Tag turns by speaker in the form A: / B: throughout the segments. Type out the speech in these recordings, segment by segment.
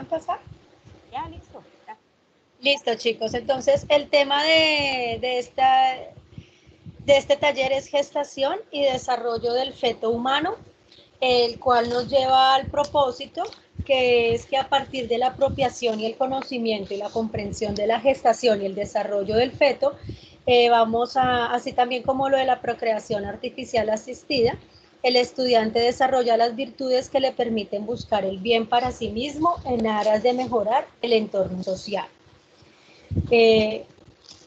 A: empezar?
B: Ya, listo.
A: Listo, chicos. Entonces, el tema de, de, esta, de este taller es gestación y desarrollo del feto humano, el cual nos lleva al propósito que es que a partir de la apropiación y el conocimiento y la comprensión de la gestación y el desarrollo del feto, eh, vamos a, así también como lo de la procreación artificial asistida, el estudiante desarrolla las virtudes que le permiten buscar el bien para sí mismo en aras de mejorar el entorno social. Eh,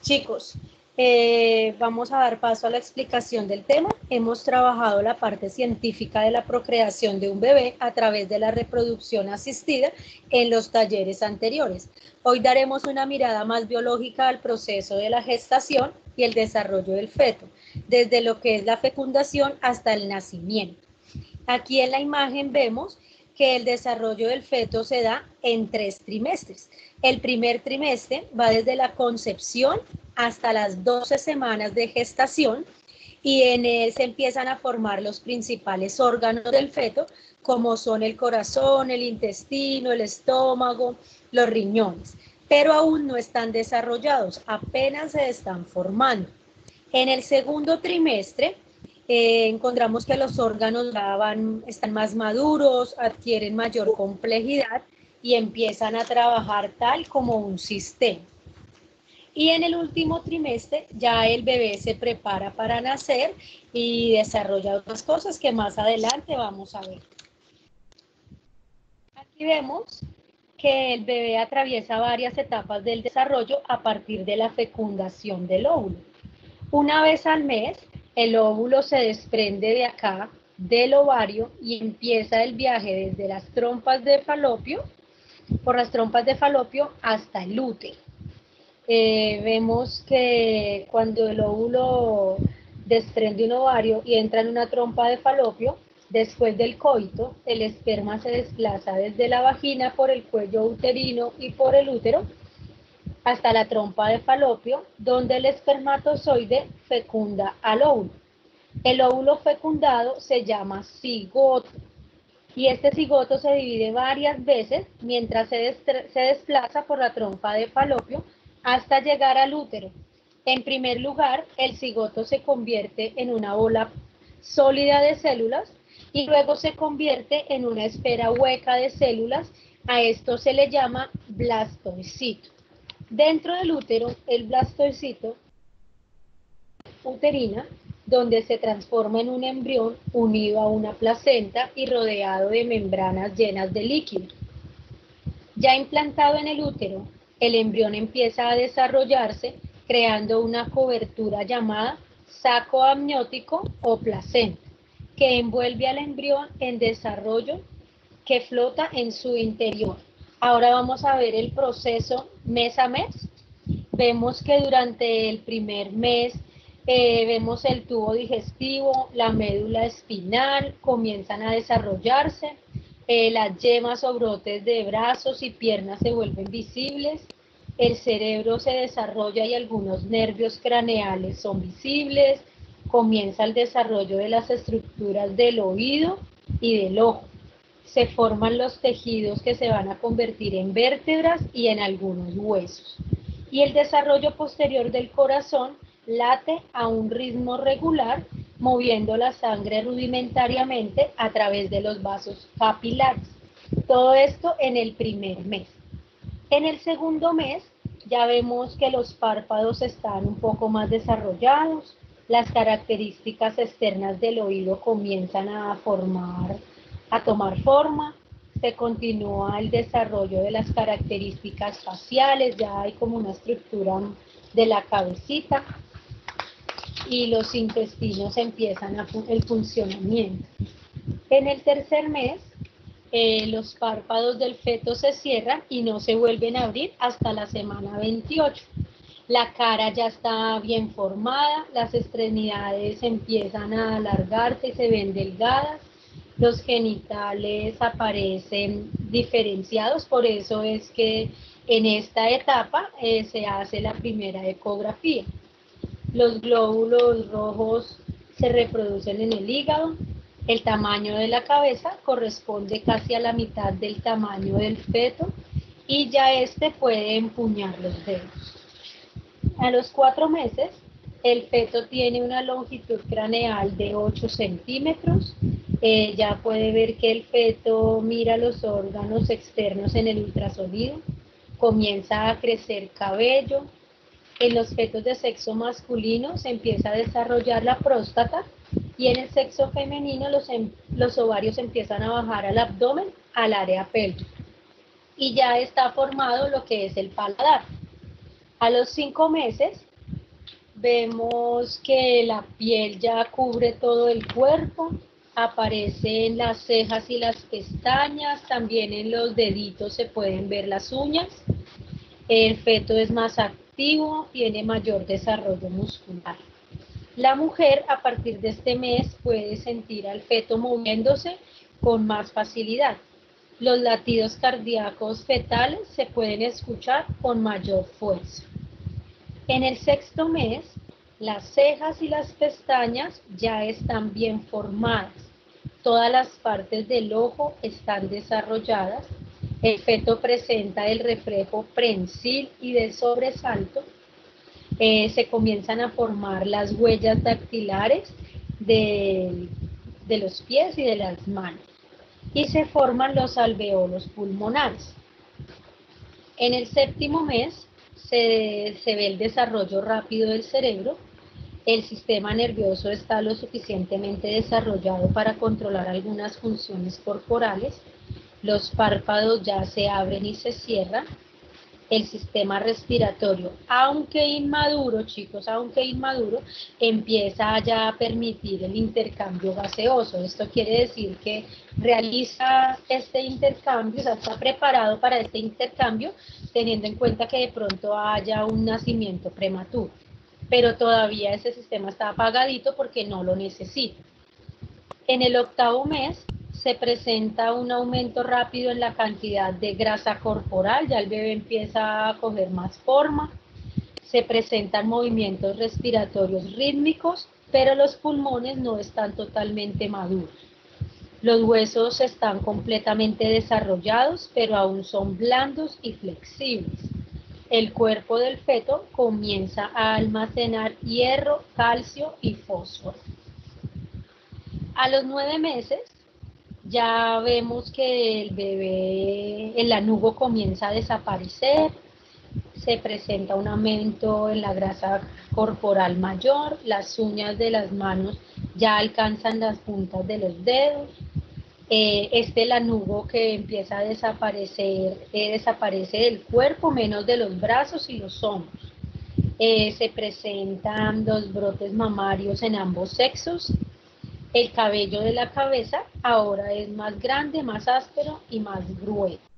A: chicos, eh, vamos a dar paso a la explicación del tema. Hemos trabajado la parte científica de la procreación de un bebé a través de la reproducción asistida en los talleres anteriores. Hoy daremos una mirada más biológica al proceso de la gestación y el desarrollo del feto, desde lo que es la fecundación hasta el nacimiento. Aquí en la imagen vemos que el desarrollo del feto se da en tres trimestres. El primer trimestre va desde la concepción hasta las 12 semanas de gestación y en él se empiezan a formar los principales órganos del feto, como son el corazón, el intestino, el estómago, los riñones, pero aún no están desarrollados, apenas se están formando. En el segundo trimestre eh, encontramos que los órganos están más maduros, adquieren mayor complejidad y empiezan a trabajar tal como un sistema. Y en el último trimestre ya el bebé se prepara para nacer y desarrolla otras cosas que más adelante vamos a ver. Aquí vemos que el bebé atraviesa varias etapas del desarrollo a partir de la fecundación del óvulo. Una vez al mes, el óvulo se desprende de acá, del ovario, y empieza el viaje desde las trompas de falopio, por las trompas de falopio hasta el útero. Eh, vemos que cuando el óvulo desprende un ovario y entra en una trompa de falopio, después del coito, el esperma se desplaza desde la vagina por el cuello uterino y por el útero hasta la trompa de falopio, donde el espermatozoide fecunda al óvulo. El óvulo fecundado se llama cigoto y este cigoto se divide varias veces mientras se, desplaza por la trompa de falopio hasta llegar al útero. En primer lugar, el cigoto se convierte en una bola sólida de células y luego se convierte en una esfera hueca de células. A esto se le llama blastocito. Dentro del útero, el blastocito uterina, donde se transforma en un embrión unido a una placenta y rodeado de membranas llenas de líquido. Ya implantado en el útero, el embrión empieza a desarrollarse creando una cobertura llamada saco amniótico o placenta, que envuelve al embrión en desarrollo que flota en su interior. Ahora vamos a ver el proceso mes a mes. Vemos que durante el primer mes eh, vemos el tubo digestivo, la médula espinal, comienzan a desarrollarse, eh, las yemas o brotes de brazos y piernas se vuelven visibles, el cerebro se desarrolla y algunos nervios craneales son visibles, comienza el desarrollo de las estructuras del oído y del ojo. Se forman los tejidos que se van a convertir en vértebras y en algunos huesos. Y el desarrollo posterior del corazón late a un ritmo regular moviendo la sangre rudimentariamente a través de los vasos capilares. Todo esto en el primer mes. En el segundo mes ya vemos que los párpados están un poco más desarrollados, las características externas del oído comienzan a formar, a tomar forma, se continúa el desarrollo de las características faciales, ya hay como una estructura de la cabecita, y los intestinos empiezan a el funcionamiento. En el tercer mes, eh, los párpados del feto se cierran y no se vuelven a abrir hasta la semana 28. La cara ya está bien formada, las extremidades empiezan a alargarse y se ven delgadas, los genitales aparecen diferenciados, por eso es que en esta etapa eh, se hace la primera ecografía. Los glóbulos rojos se reproducen en el hígado, El tamaño de la cabeza corresponde casi a la mitad del tamaño del feto y ya este puede empuñar los dedos. A los cuatro meses, el feto tiene una longitud craneal de 8 centímetros. Eh, ya puede ver que el feto mira los órganos externos en el ultrasonido. Comienza a crecer cabello. En los fetos de sexo masculino se empieza a desarrollar la próstata y en el sexo femenino los, em, los ovarios empiezan a bajar al abdomen, al área pélvica. Y ya está formado lo que es el paladar. A los cinco meses Vemos que la piel ya cubre todo el cuerpo, aparecen las cejas y las pestañas, también en los deditos se pueden ver las uñas. El feto es más activo, tiene mayor desarrollo muscular. La mujer a partir de este mes puede sentir al feto moviéndose con más facilidad. Los latidos cardíacos fetales se pueden escuchar con mayor fuerza. En el sexto mes, las cejas y las pestañas ya están bien formadas. Todas las partes del ojo están desarrolladas. El feto presenta el reflejo prensil y de sobresalto. Eh, se comienzan a formar las huellas dactilares de, de los pies y de las manos. Y se forman los alveolos pulmonares. En el séptimo mes se, ve el desarrollo rápido del cerebro, el sistema nervioso está lo suficientemente desarrollado para controlar algunas funciones corporales, los párpados ya se abren y se cierran, el sistema respiratorio, aunque inmaduro, chicos, aunque inmaduro, empieza ya a permitir el intercambio gaseoso. Esto quiere decir que realiza este intercambio, o sea, está preparado para este intercambio, teniendo en cuenta que de pronto haya un nacimiento prematuro. Pero todavía ese sistema está apagadito porque no lo necesita. En el octavo mes se presenta un aumento rápido en la cantidad de grasa corporal, ya el bebé empieza a coger más forma, se presentan movimientos respiratorios rítmicos, pero los pulmones no están totalmente maduros. Los huesos están completamente desarrollados, pero aún son blandos y flexibles. El cuerpo del feto comienza a almacenar hierro, calcio y fósforo. A los nueve meses, ya vemos que el bebé, el anugo comienza a desaparecer, se presenta un aumento en la grasa corporal mayor, las uñas de las manos ya alcanzan las puntas de los dedos, eh, este lanugo que empieza a desaparecer, eh, desaparece del cuerpo, menos de los brazos y los hombros. Eh, se presentan los brotes mamarios en ambos sexos, el cabello de la cabeza ahora es más grande, más áspero y más grueso.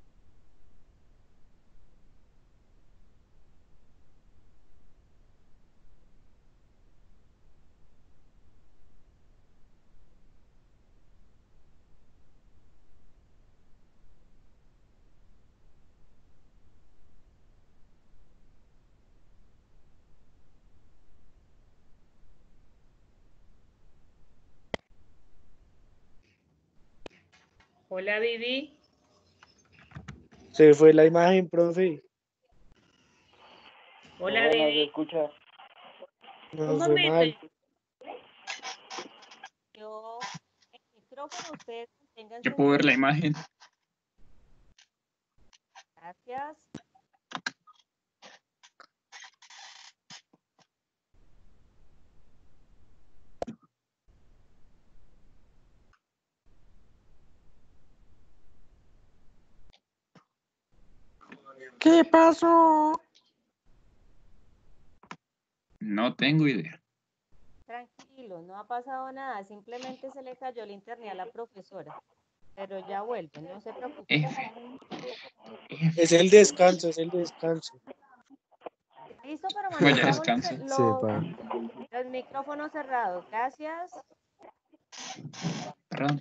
B: Hola, Vivi.
C: Se fue la imagen, profe.
B: Hola, Vivi.
D: ¿Me escucha?
C: No,
B: Un
C: fue
B: momento.
C: mal.
E: Yo, el micrófono, ustedes tengan
F: Yo puedo ver la imagen.
E: Gracias.
C: ¿Qué pasó?
F: No tengo idea.
E: Tranquilo, no ha pasado nada. Simplemente se le cayó el internet a la profesora. Pero ya vuelve, no se preocupe.
F: F. F.
C: Es el descanso, es el descanso.
E: Listo, pero
F: Vaya,
E: manejamos
F: descanse.
E: los, los micrófonos cerrados. Gracias.
F: Perdón.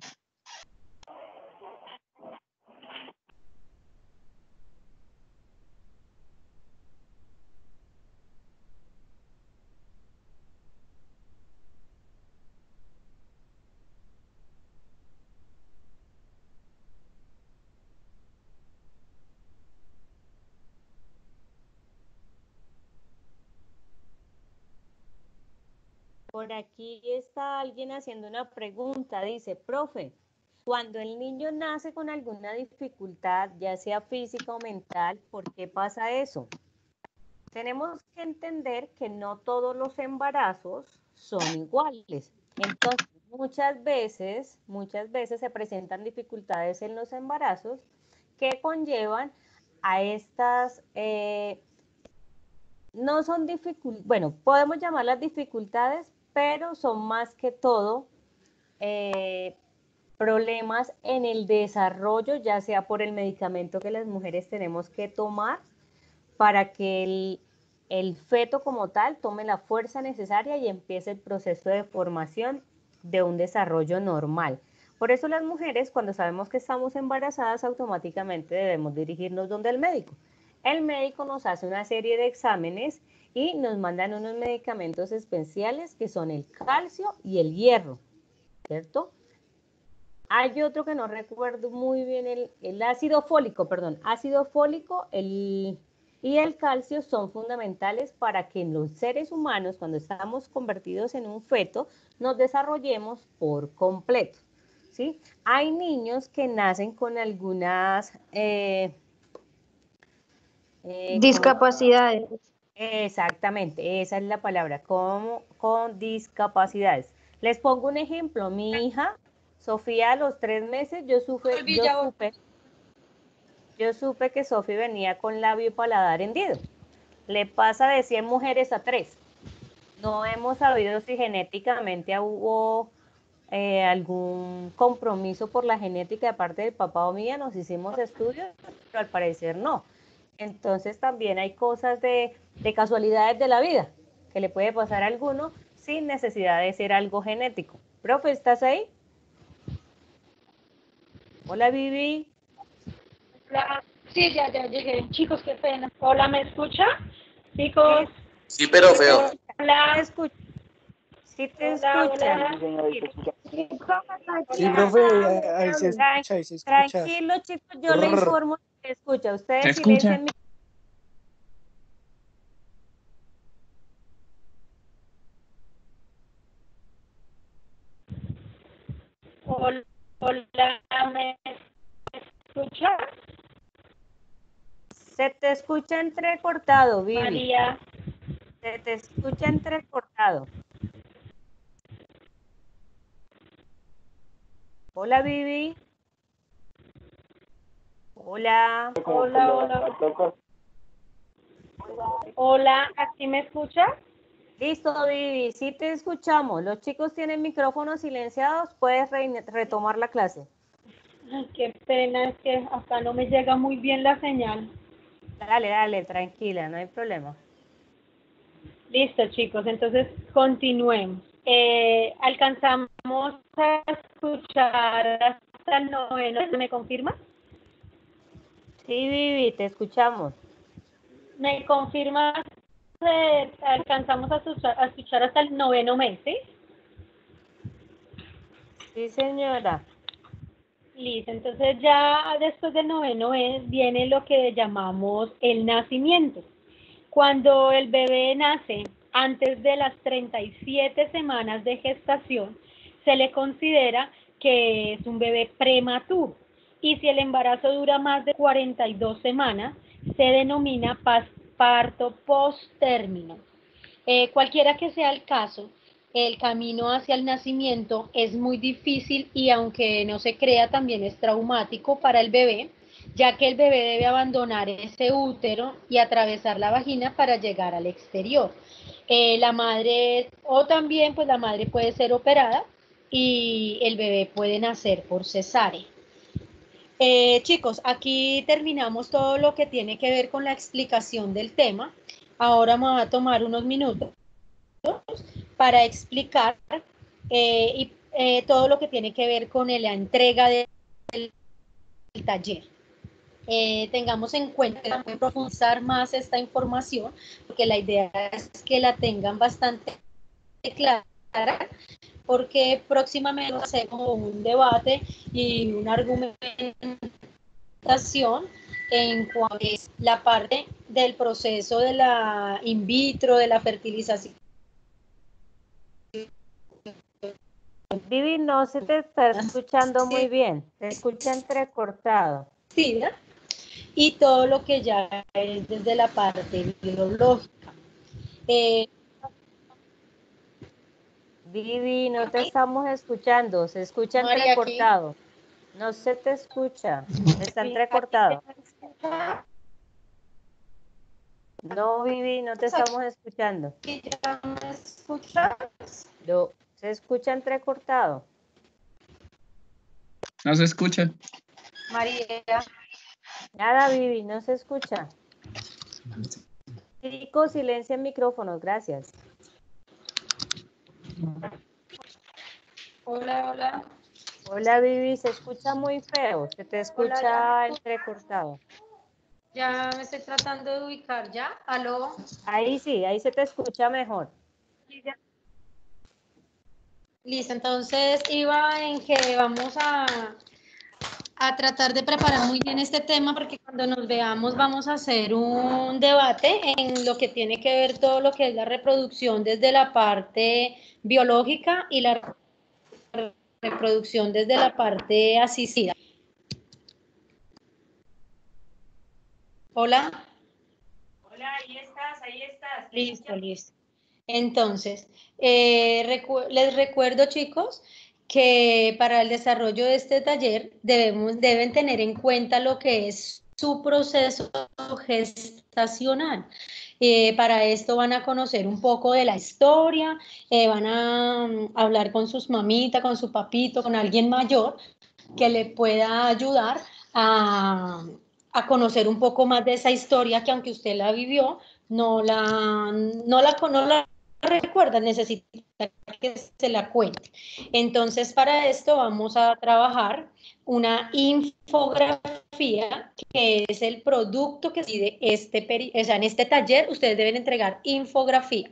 E: Por aquí está alguien haciendo una pregunta. Dice, profe, cuando el niño nace con alguna dificultad, ya sea física o mental, ¿por qué pasa eso? Tenemos que entender que no todos los embarazos son iguales. Entonces, muchas veces, muchas veces se presentan dificultades en los embarazos que conllevan a estas, eh, no son dificultades, bueno, podemos llamarlas dificultades, pero son más que todo eh, problemas en el desarrollo, ya sea por el medicamento que las mujeres tenemos que tomar para que el, el feto como tal tome la fuerza necesaria y empiece el proceso de formación de un desarrollo normal. Por eso las mujeres, cuando sabemos que estamos embarazadas, automáticamente debemos dirigirnos donde el médico. El médico nos hace una serie de exámenes y nos mandan unos medicamentos especiales que son el calcio y el hierro, ¿cierto? Hay otro que no recuerdo muy bien, el, el ácido fólico, perdón, ácido fólico, el y el calcio son fundamentales para que en los seres humanos, cuando estamos convertidos en un feto, nos desarrollemos por completo. ¿sí? Hay niños que nacen con algunas... Eh,
B: eh, discapacidades.
E: Exactamente, esa es la palabra, como con discapacidades. Les pongo un ejemplo, mi hija, Sofía, a los tres meses, yo, supe, yo supe yo supe que Sofi venía con labio y paladar hendido. Le pasa de 100 mujeres a 3. No hemos sabido si genéticamente hubo eh, algún compromiso por la genética de parte del papá o mía. Nos hicimos estudios, pero al parecer no. Entonces también hay cosas de, de casualidades de la vida que le puede pasar a alguno sin necesidad de ser algo genético. Profe, ¿estás ahí? Hola, Vivi.
A: Sí, ya, ya llegué. Chicos, qué pena. Hola, ¿me escucha? Chicos.
D: Sí, pero feo.
E: Hola, ¿me escucha? Sí, te escucha.
C: Sí, profe, ahí se escucha, ahí se escucha.
E: Tranquilo, chicos, yo le informo que escucha. Ustedes
F: silencien mi
A: Hola, ¿me escucha?
E: Se te escucha entrecortado, Vivi.
A: María.
E: Se te escucha entrecortado. Hola, Vivi. Hola.
A: Hola, hola. Hola, ¿así me escucha?
E: Listo, Vivi, sí te escuchamos. Los chicos tienen micrófonos silenciados, puedes retomar la clase.
A: Ay, qué pena, es que acá no me llega muy bien la señal.
E: Dale, dale, tranquila, no hay problema.
A: Listo, chicos, entonces continuemos. Eh, alcanzamos a escuchar hasta el noveno, ¿me confirma?
E: Sí, Vivi, te escuchamos.
A: ¿Me confirma que alcanzamos a escuchar, a escuchar hasta el noveno mes, sí?
E: Sí, señora.
A: Listo, entonces ya después del noveno mes viene lo que llamamos el nacimiento. Cuando el bebé nace antes de las 37 semanas de gestación, se le considera que es un bebé prematuro. Y si el embarazo dura más de 42 semanas, se denomina parto post-término. Eh, cualquiera que sea el caso, el camino hacia el nacimiento es muy difícil y aunque no se crea también es traumático para el bebé, ya que el bebé debe abandonar ese útero y atravesar la vagina para llegar al exterior. Eh, la madre, o también pues la madre puede ser operada y el bebé puede nacer por cesárea. Eh, chicos, aquí terminamos todo lo que tiene que ver con la explicación del tema. Ahora vamos a tomar unos minutos para explicar eh, y, eh, todo lo que tiene que ver con la entrega del, taller. Tengamos en cuenta profundizar más esta información, porque la idea es que la tengan bastante clara, porque próximamente hacemos un debate y una argumentación en cuanto a la parte del proceso de la in vitro, de la fertilización
E: Vivi, no se te está escuchando muy bien, te escucha entrecortado.
A: Sí, y todo lo que ya es desde la parte biológica. Eh,
E: Vivi, no te estamos escuchando, se escucha entrecortado. No se te escucha, está entrecortado. No, Vivi, no te estamos escuchando.
A: ¿y ya me escuchas?
E: No, se escucha entrecortado.
F: No se escucha.
A: María,
E: Nada, Vivi, no se escucha. Chico, silencia el micrófono, gracias.
A: Hola, hola.
E: Hola, Vivi, se escucha muy feo, se te escucha
A: ya.
E: entrecortado.
A: Ya me estoy tratando de ubicar, ¿ya? ¿Aló?
E: Ahí sí, ahí se te escucha mejor.
A: Listo, entonces iba en que vamos a, a tratar de preparar muy bien este tema porque cuando nos veamos vamos a hacer un debate en lo que tiene que ver todo lo que es la reproducción desde la parte biológica y la reproducción desde la parte asistida. Hola.
E: Hola, ahí estás, ahí estás.
A: Listo, listo. Entonces, eh, recu- les recuerdo, chicos, que para el desarrollo de este taller debemos, deben tener en cuenta lo que es su proceso gestacional. Eh, para esto van a conocer un poco de la historia, eh, van a mm, hablar con sus mamitas, con su papito, con alguien mayor que le pueda ayudar a, a conocer un poco más de esa historia que aunque usted la vivió, no la, no la, no la recuerda, necesita que se la cuente. Entonces, para esto vamos a trabajar una infografía, que es el producto que pide este, o sea, en este taller, ustedes deben entregar infografía.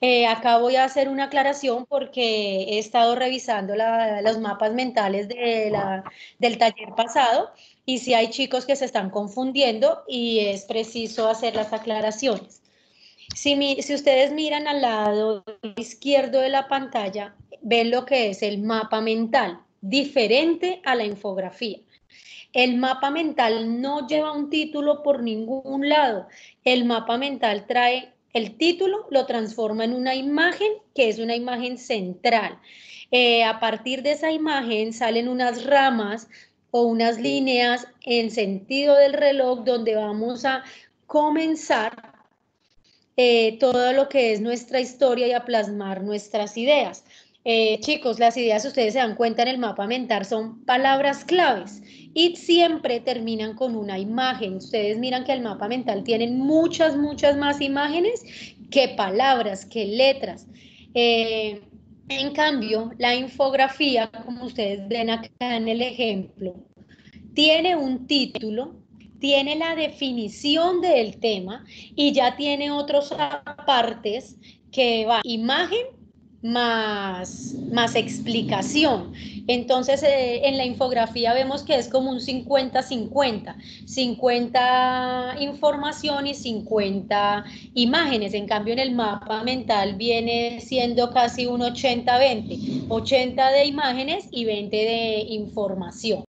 A: Eh, acá voy a hacer una aclaración porque he estado revisando la- los mapas mentales de la- del taller pasado y si hay chicos que se están confundiendo y es preciso hacer las aclaraciones. Si, mi- si ustedes miran al lado izquierdo de la pantalla, ven lo que es el mapa mental, diferente a la infografía. El mapa mental no lleva un título por ningún lado. El mapa mental trae el título, lo transforma en una imagen que es una imagen central. Eh, a partir de esa imagen salen unas ramas o unas líneas en sentido del reloj donde vamos a comenzar eh, todo lo que es nuestra historia y a plasmar nuestras ideas. Eh, chicos, las ideas, ustedes se dan cuenta en el mapa mental, son palabras claves y siempre terminan con una imagen. Ustedes miran que el mapa mental tiene muchas, muchas más imágenes que palabras, que letras. Eh, en cambio, la infografía, como ustedes ven acá en el ejemplo, tiene un título, tiene la definición del tema y ya tiene otros apartes que va imagen más, más explicación. Entonces, eh, en la infografía vemos que es como un 50-50, 50 información y 50 imágenes. En cambio, en el mapa mental viene siendo casi un 80-20, 80 de imágenes y 20 de información.